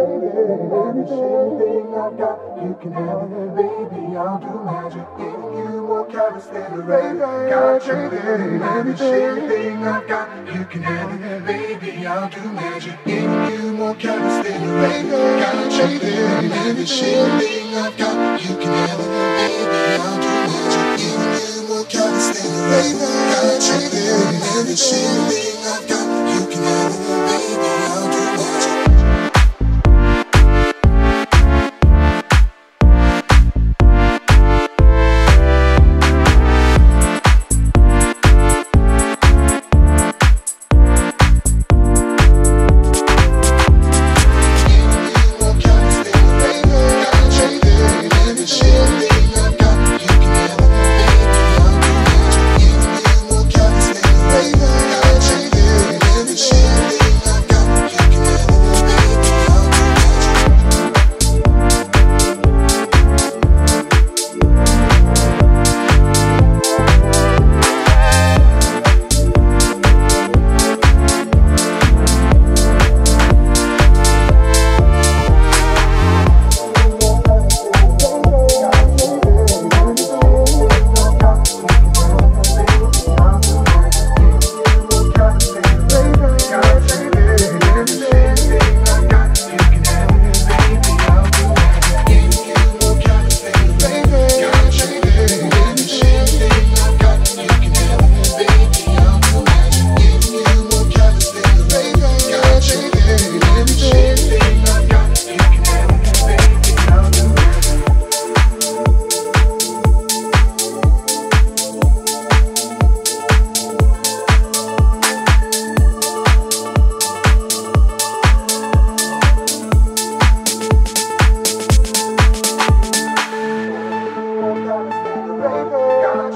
Anything I've got, you can have it, baby. I'll do magic. Giving you more carats than the baby. Got you, baby. Anything I've got, you can have it, baby. I'll do magic. Giving you more carats than the baby. Got you, baby. Anything I've got, you can have it, baby. I'll do magic. Giving you more carats than the baby. Got you, baby. Anything I've got, shit.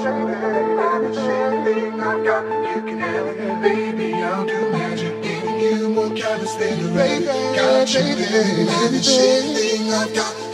Anything I've got, you can have baby. I'll do magic, giving you more carats than the baby. Got you, baby. Anything I've got,